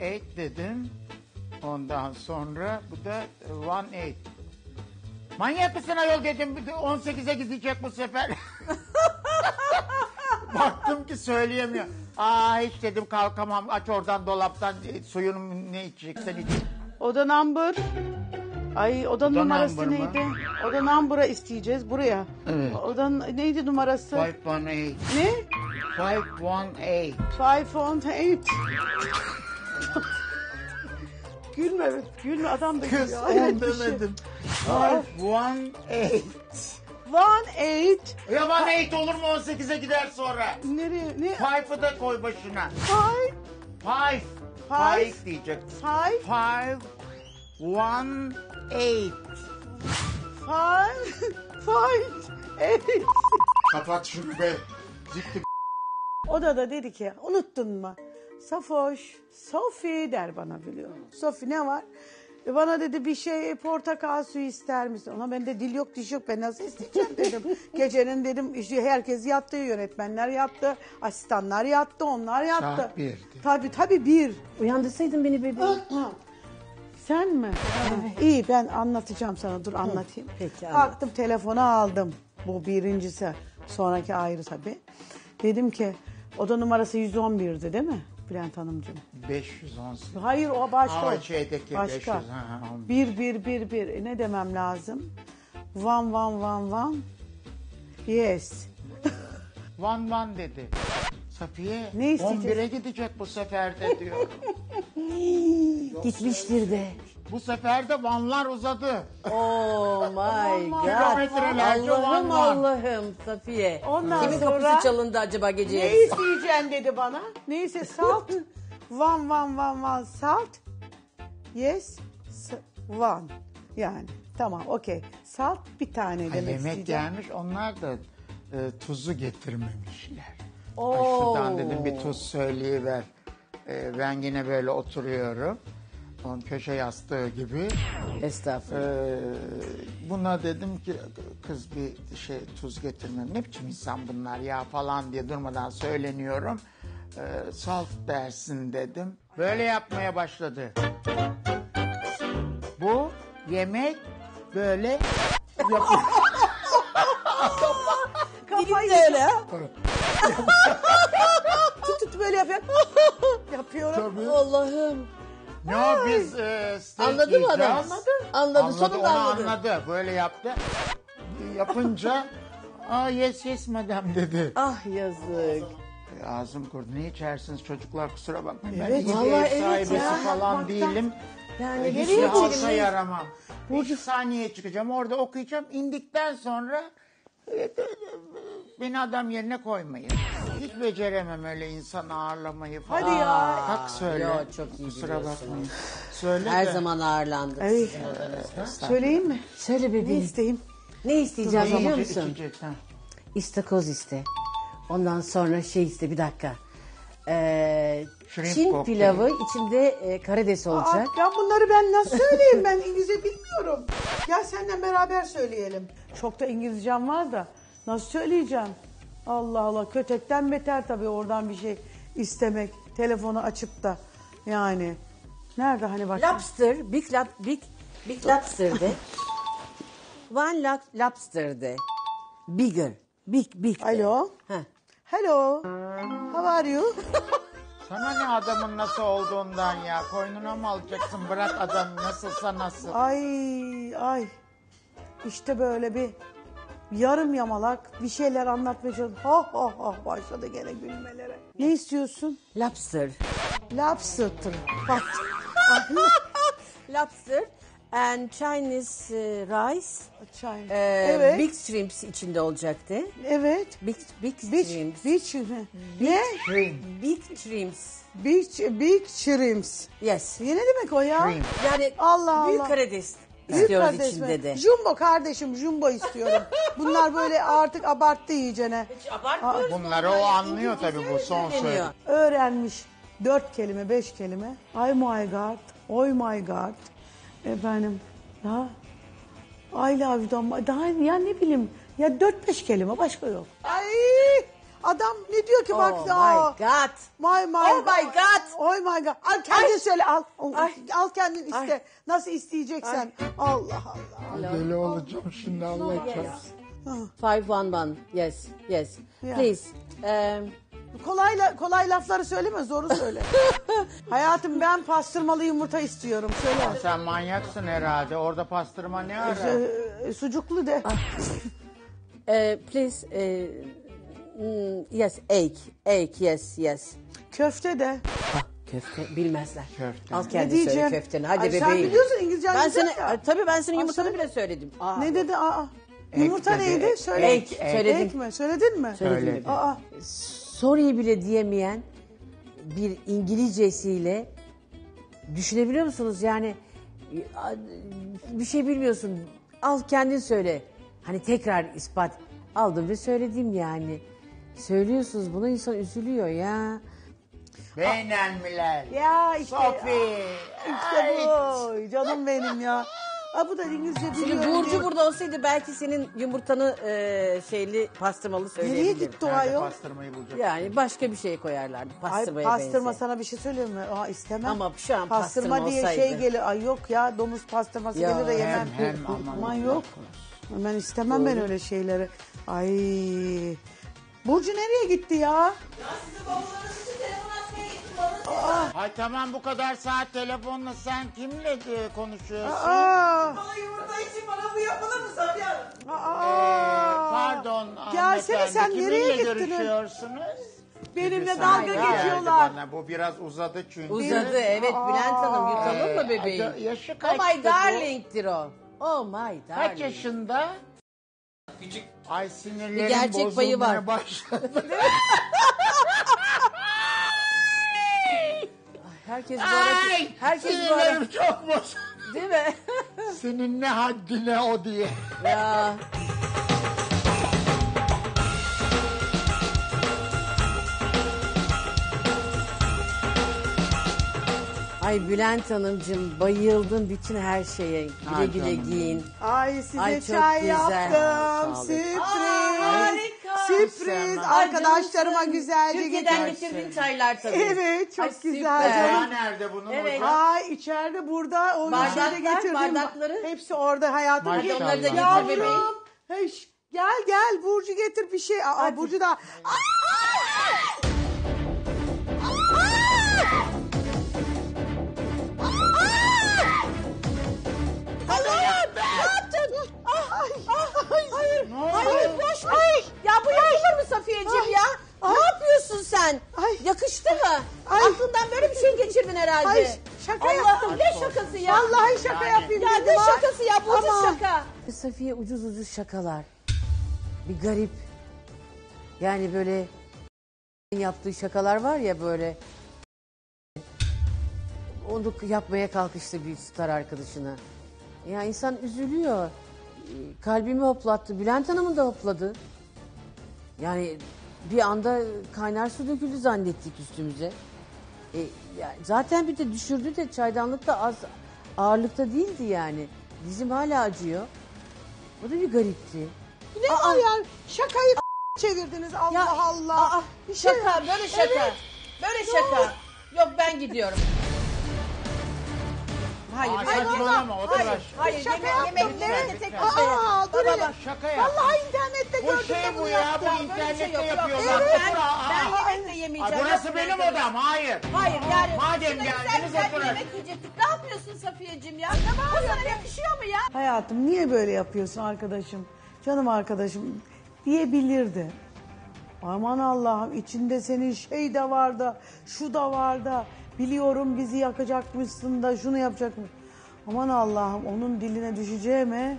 eight dedim. Ondan sonra bu da one eight. Manyak mısın ayol dedim. 18'e gidecek bu sefer. Baktım ki söyleyemiyor. Aa hiç dedim kalkamam. Aç oradan dolaptan e, suyunu ne içeceksen iç. Oda number. Ay oda, numarası number mı? neydi? Oda number'a isteyeceğiz buraya. Evet. Oda neydi numarası? 518. Ne? 518. Five on eight. gülme, gülme adam da Kız gülüyor. on Hayret bir şey. demedim. 518. One eight. Ya bana 8 olur mu 18'e gider sonra? Nereye? Ne? 5'ı da koy başına. Five. 5. Five. 5 diyecek. Five. 5 1 8. Five. Five. Eight. Kapat şunu be. Zikti O da da dedi ki unuttun mu? Safoş, Sofi der bana biliyor musun? Sofi ne var? E bana dedi bir şey portakal suyu ister misin? Ona ben de dil yok diş yok ben nasıl isteyeceğim dedim. Gecenin dedim işte herkes yattı yönetmenler yattı asistanlar yattı onlar yattı. Saat birdi. Tabii tabii bir. Uyandırsaydın beni bebeğim. Sen mi? İyi ben anlatacağım sana dur anlatayım. peki, anlat. Kalktım telefonu aldım. Bu birincisi. Sonraki ayrı tabii. Dedim ki oda numarası 111'di değil mi Bülent Hanımcığım? 518. Hayır o başka. Aa, şeydeki başka. 500, ha, bir bir bir bir. E, ne demem lazım? Van van van van. Yes. Van van dedi. Safiye Ne isteyeceğiz? 11'e gidecek bu sefer de diyor. Gitmiştir de. Bu sefer de vanlar uzadı. Oh my god. Kilometrelerce Allah'ım van van. Allah'ım Safiye. Ondan Kimin sonra- kapısı çalındı acaba gece Ne yarısı? isteyeceksin dedi bana. Neyse salt. Van van van van salt. Yes. s- Van. Yani tamam okey. Salt bir tane Ha, demek yemek isteyeceğim. gelmiş onlar da e, tuzu getirmemişler. Ay Oo. şuradan dedim bir tuz söyleyiver. E, ben yine böyle oturuyorum. On köşe yastığı gibi. Estağfurullah. E, buna dedim ki kız bir şey tuz getirmem. Ne biçim insan bunlar ya falan diye durmadan söyleniyorum. E, salt dersin dedim. Böyle yapmaya başladı. Bu yemek böyle yapıyor. Kafayı öyle tut tut böyle yapıyor. Yapıyorum. Tabii. Allah'ım. Ne o biz e, steak Anladı mı adam? yiyeceğiz. Anladı. Anladı. Anladı, Sonunda onu anladı. anladı. Böyle yaptı. Yapınca aa yes yes madam dedi. Ah yazık. Ağzım kurudu. Ne içersiniz çocuklar kusura bakmayın. Evet, ben iyi vallahi ev evet sahibesi ya, falan bakmaktan- değilim. Yani E, nereye Hiçbir halka içelim? yaramam. İki saniye çıkacağım orada okuyacağım. İndikten sonra beni adam yerine koymayın. Hiç beceremem öyle insan ağırlamayı falan. Hadi ya. Kalk söyle. Yo, çok iyi Kusura biliyorsun. bakmayın. Söyle Her de. zaman ağırlandık. Ay, söyleyeyim mi? Söyle Ne bebeğim. isteyeyim? Ne isteyeceğim Ne biliyor musun? içecek, ha? İstakoz iste. Ondan sonra şey iste bir dakika. Ee, Shrimp Çin pilavı içinde e, karides olacak. Aa, ya bunları ben nasıl söyleyeyim? Ben. Beraber söyleyelim. Çok da İngilizcem var da nasıl söyleyeceğim? Allah Allah kötekten beter tabii oradan bir şey istemek. Telefonu açıp da yani. Nerede hani bak. Lobster, big, lab, big, big lobster de. One lo- lobster de. Bigger, big, big de. Alo. Heh. Hello. How are you? Sana ne adamın nasıl olduğundan ya. Koynuna mı alacaksın? Bırak adam nasılsa nasıl. Ay ay. İşte böyle bir yarım yamalak bir şeyler anlatmaya çalışıyor. Ha ha ha başladı gene gülmelere. Ne istiyorsun? Lobster. Lobster. Bak. Lobster and Chinese e, rice. Çay. e, evet. Big shrimps içinde olacaktı. evet. Big, big Beach, shrimps. beach mi? Ne? Big shrimps. Beach, big shrimps. Yes. Ya ne demek o ya? Yani Allah büyük Allah. karides istiyoruz içinde de. Jumbo kardeşim jumbo istiyorum. Bunlar böyle artık abarttı iyicene. Bunları o anlıyor tabii bu son söyledi. söyleniyor. Öğrenmiş dört kelime beş kelime. Ay my god, oy my god. Efendim ya I love you. Daha ya ne bileyim ya dört beş kelime başka yok. Ay Adam ne diyor ki bak. Oh aa, my God. My my Oh my God. Oh my God. Al kendin Ay. söyle al. Ay. Al kendin iste. Ay. Nasıl isteyeceksen. Allah Allah. Deli olacağım şimdi Allah çarpsın. Five one one. Yes, yes. Yeah. Please. Um, Kolay la- kolay lafları söyleme zoru söyle. Hayatım ben pastırmalı yumurta istiyorum. Söyle. Sen manyaksın herhalde. Orada pastırma ne ara? Ee, sucuklu de. uh, please. Uh, mm, yes, egg. Egg, yes, yes. Köfte de. Ah, köfte bilmezler. Köfte. Al Ne kendi diyeceğim? söyle köfteni. Hadi Ay, sen bebeğim. biliyorsun İngilizcen Ben seni, ya. Tabii ben senin yumurtanı bile söyledim. Aa, Ne dedi? Aa. Ek Yumurta dedi, neydi? ek, Söyle. ek, Ek söyledim. mi? Söyledin mi? Söyledi. Aa. sorry bile diyemeyen bir İngilizcesiyle düşünebiliyor musunuz? Yani bir şey bilmiyorsun. Al kendin söyle. Hani tekrar ispat aldım ve söyledim yani. Söylüyorsunuz bunu insan üzülüyor ya. Beynelmiler. Ya işte. Sofi. İşte bu. Canım benim ya. Aa, bu da İngilizce Şimdi biliyor. Burcu diye. burada olsaydı belki senin yumurtanı e, şeyli pastırmalı Nereye söyleyebilirdi. gitti o ayol? pastırmayı bulacak? Yani başka bir şey koyarlardı Ay pastırmaya pastırma benzer. sana bir şey söyleyeyim mi? Aa istemem. Ama şu an pastırma diye olsaydı. şey gelir. Ay yok ya domuz pastırması Ya, gelir de Hem yemem. hem aman. Aman yok. Ben istemem ben öyle şeyleri. Ay. Burcu nereye gitti ya? Ay tamam bu kadar saat telefonla sen kimle e, konuşuyorsun? Aa. Bana yumurta için bana bu yapılır mı Safiye Hanım? Aa. Pardon Gelsene hanımefendi, sen nereye kiminle gittin? görüşüyorsunuz? Benimle Sen dalga geldi geçiyorlar. Bana. Bu biraz uzadı çünkü. Uzadı evet Bülent Hanım yutalım mı bebeğim? Ay, yaşı kaçtı Oh my bu? darling'tir o. Oh my darling. Kaç yaşında? Küçük. Ay sinirlerim Bir gerçek payı bozulmaya var. başladı. Herkes bu arada, Ay herkes bu sinirlerim arada, çok bozuldu. değil mi? Senin ne haddine o diye. ya. Ay Bülent Hanımcığım bayıldım bütün her şeye. Güle Ay güle canım giyin. Ay size Ay, çok çay güzel. Sağ yaptım. olun. Sürpriz. harika. Sürpriz. Ay, Arkadaşlarıma güzelce Türkiye'den getirdim. getirdiğin çaylar tabii. Evet, çok Ay, güzel canım. Nerede bunun Evet. hocam? Ay içeride burada onu Bardaklar, getirdim. bardakları. Hepsi orada hayatım. Maşallah. Hadi onları da getir Yavrum. bebeğim. Yavrum. Hey, şş, gel gel Burcu getir bir şey. Aa, Burcu da. Aa, hayır, boş ay. Ya bu yapılır mı Safiyeciğim ya? Ay. Ne yapıyorsun sen? Ay. Yakıştı mı? Ay. Aklından böyle bir şey geçirdin herhalde. Ay, şaka Allah'ım ne şakası ya? Vallahi şaka Yani. yapayım Ya dedim ne ha. şakası ya? Bu ucuz şaka. Safiye ucuz ucuz şakalar. Bir garip. Yani böyle yaptığı şakalar var ya böyle. Onu yapmaya kalkıştı bir star arkadaşına. Ya insan üzülüyor. Kalbimi hoplattı. Bülent Hanım'ın da hopladı. Yani bir anda kaynar su döküldü zannettik üstümüze. E, yani zaten bir de düşürdü de çaydanlık da az ağırlıkta değildi yani. Dizim hala acıyor. O da bir garipti. Ne var ya? Şakayı çevirdiniz Allah Ya, Allah. aa, Bir şey- şaka, böyle şaka. Böyle şaka. Yok ben gidiyorum. Hayır, hayır, saçmalama, hayır, o da hayır, hayır, Şaka yemek, yaptım, yemek, evet. yemek, tek başına. aa, dur hele. bak, Şaka yap. Vallahi internette Bu gördüm şey de bu bunu ya, bu böyle bir şey internette yok, yok. yapıyorlar. Evet, Otur, ben, aa, ben aa. yemek de Ay, yemeyeceğim. burası benim ben- odam, hayır. Hayır yani. Madem şurada geldiniz, güzel güzel bir oturun. yemek yiyecektik. Ne yapıyorsun Safiyeciğim ya? Bu sana yakışıyor mu ya? Hayatım niye böyle yapıyorsun arkadaşım? Canım arkadaşım diyebilirdi. Aman Allah'ım içinde senin şey de var da şu da var da biliyorum bizi yakacakmışsın da şunu yapacakmış. Aman Allah'ım onun diline düşeceğime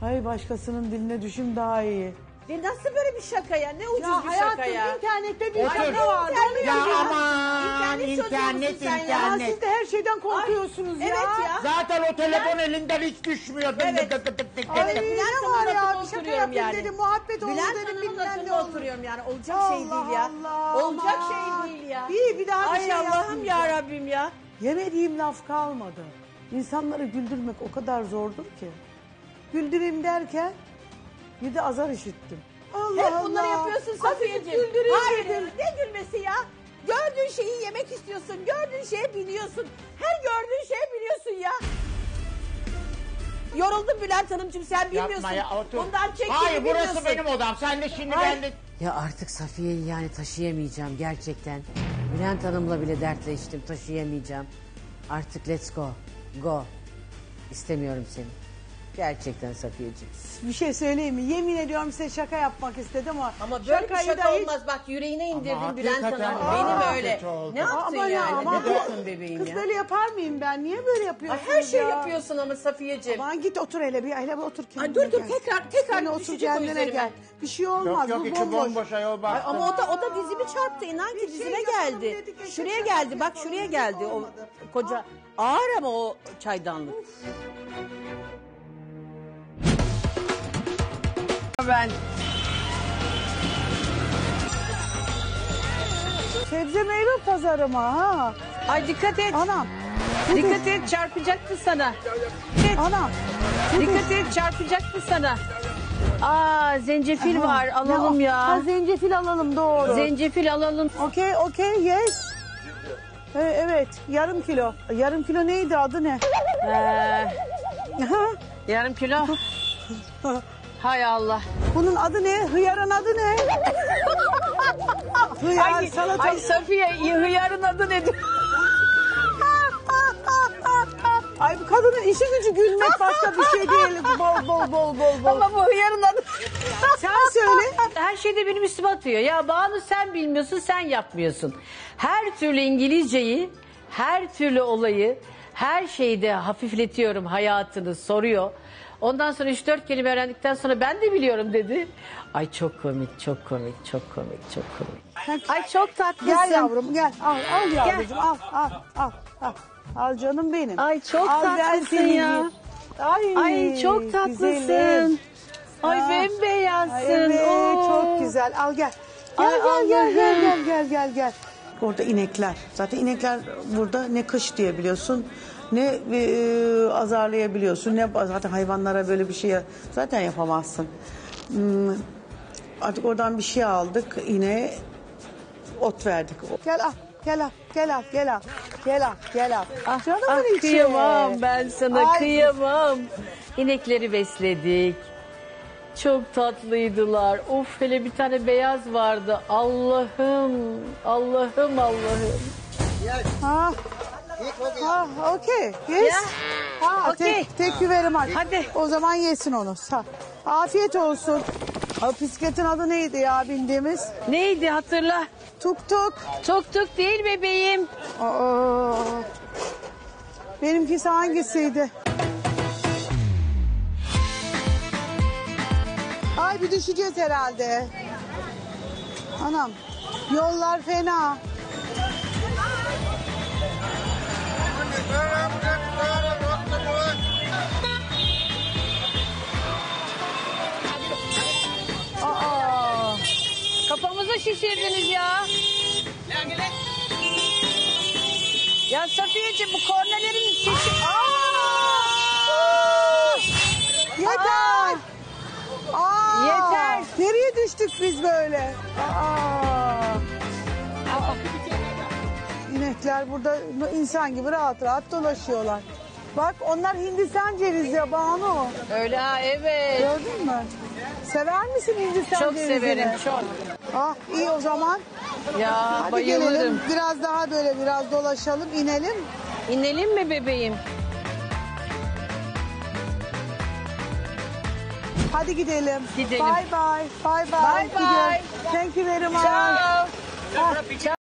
hay başkasının diline düşüm daha iyi. Ya nasıl böyle bir şaka ya? Ne ucuz Ya bir hayatım şaka ya? internette bir Otur. şaka var. İnternet Ya ya. aman İnternet çocuğu internet musun sen ya? Ya internet. siz de her şeyden korkuyorsunuz ya. Evet ya. Zaten o telefon elinden hiç düşmüyor. Dık Evet. dık dık dık dık Ay, dık. ne Bülent var Hanım'ın ya bir şaka oturuyorum yapayım yani. dedim muhabbet olur Bülent dedim Hanım'ın bilmem ne lafında oturuyorum yani. Olacak şey Allah değil ya. Allah, Olacak aman. şey değil ya. Bir, bir daha bir Ay şey Allah'ım yapmayacağım. ya Rabbim ya. Yemediğim laf kalmadı. İnsanları güldürmek o kadar zordur ki. Güldüreyim derken bir de azar işittim. Allah Hep bunları Allah. yapıyorsun Azıcık Safiyeciğim. Hayır dedim. ne gülmesi ya? Gördüğün şeyi yemek istiyorsun. Gördüğün şeye biniyorsun. Her gördüğün şeye biniyorsun ya. Yoruldum Bülent Hanımcığım sen bilmiyorsun. Yapma ya otur. Bundan çektiğini Hayır burası bilmiyorsun. benim odam. Sen de şimdi Hayır. ben de... Ya artık Safiye'yi yani taşıyamayacağım gerçekten. Bülent Hanım'la bile dertleştim taşıyamayacağım. Artık let's go. Go. İstemiyorum seni. Gerçekten Safiyeciğim. Bir şey söyleyeyim mi? Yemin ediyorum size şaka yapmak istedim ama. Ama böyle bir şakayı şaka da hiç- olmaz. Bak yüreğine indirdin Bülent hakikaten Hanım. Benim öyle. kötü oldu. Ne yaptın Ama ya, yani? ama ne yaptın bebeğim Kız ya? böyle yapar mıyım ben? Niye böyle yapıyorsunuz Ay, her şey ya? yapıyorsun ama Safiyeciğim. Aman git otur hele bir hele bir otur kendine Ay, dur dur gel. tekrar tekrar Hele otur düşecek o kendine üzerime. gel. Bir şey olmaz Yok yok bu içi bomboş. bomboş ayol Ay, bak. ama o da o da dizimi çarptı inan ki şey dizime yapalım geldi. dedik, eşek Şuraya şakası geldi bak yapalım şuraya dedik, geldi o olmadı. koca. Ağır ama o çaydanlık. Ben Sebze meyve pazarı mı ha? Ay dikkat et. Anam. Dikkat et çarpacaktı sana. Anam. Dikkat et çarpacaktı sana. Aa zencefil var alalım Ha, ya. zencefil alalım doğru. Zencefil alalım. Okey okey yes. E, evet yarım kilo. Yarım kilo neydi adı ne? Ee, Ha? yarım kilo. Hay Allah. Bunun adı ne? Hıyarın adı ne? Hıyar Ay, salata. ay Safiye hıyarın adı nedir? Ay bu kadının işi gücü gülmek başka bir şey değil. Bol bol bol bol bol. Ama bu hıyarın adı. Sen söyle. Her şeyde benim üstüme atıyor. Ya Banu sen bilmiyorsun, sen yapmıyorsun. Her türlü İngilizceyi, her türlü olayı, her şeyde hafifletiyorum hayatını soruyor. Ondan sonra 3-4 kelime öğrendikten sonra ben de biliyorum dedi. Ay çok komik, çok komik, çok komik, çok komik. Ay çok tatlısın. Gel yavrum gel. Al al yavrucuğum al al al. Al, al canım benim. Ay çok Al, tatlısın ya. Ay, Ay çok tatlısın. güzelim. Ay Ha. bembeyazsın. Ay, evet Oo. çok güzel. Al gel. Gel Ay, gel gel gel gel gel gel gel. Orada inekler. Zaten inekler burada ne kış diyebiliyorsun ne e, azarlayabiliyorsun ne zaten hayvanlara böyle bir şey zaten yapamazsın. Hmm, artık oradan bir şey aldık yine ot verdik. Gel al gel al gel al gel al gel al gel al. Ah, Canımın ah, içi. kıyamam ben sana Ay. kıyamam. İnekleri besledik. Çok tatlıydılar. Of hele bir tane beyaz vardı. Allah'ım, Allah'ım, Allah'ım. Ha. Ha, okey. Yes. Ya, Ha, okey. tek, tek güverim var. Hadi. O zaman yesin onu. Sağ. Afiyet olsun. O bisikletin adı neydi ya bindiğimiz? Neydi hatırla. Tuk tuk. Tuk tuk değil bebeğim. Aa. Benimkisi hangisiydi? Ay bir düşeceğiz herhalde. Anam yollar fena. Aa, kafamızı şişirdiniz ya. Ya Safiyeciğim bu kornelerin. Aa! Yeter. Aa, Yeter. Nereye düştük biz böyle? Aa. Aa. İnekler burada insan gibi rahat rahat dolaşıyorlar. Bak onlar Hindistan cevizi ya Banu. Öyle ha evet. Gördün mü? Sever misin Hindistan Çok cevizini? severim çok. Ah iyi o zaman. Ya Hadi bayılırım. gelelim biraz daha böyle biraz dolaşalım inelim. İnelim mi bebeğim? Hadi gidelim. Gidelim. Bye bye. Bye bye. Bye bye. Gidiyorum. Thank you very much. Ciao. Ah,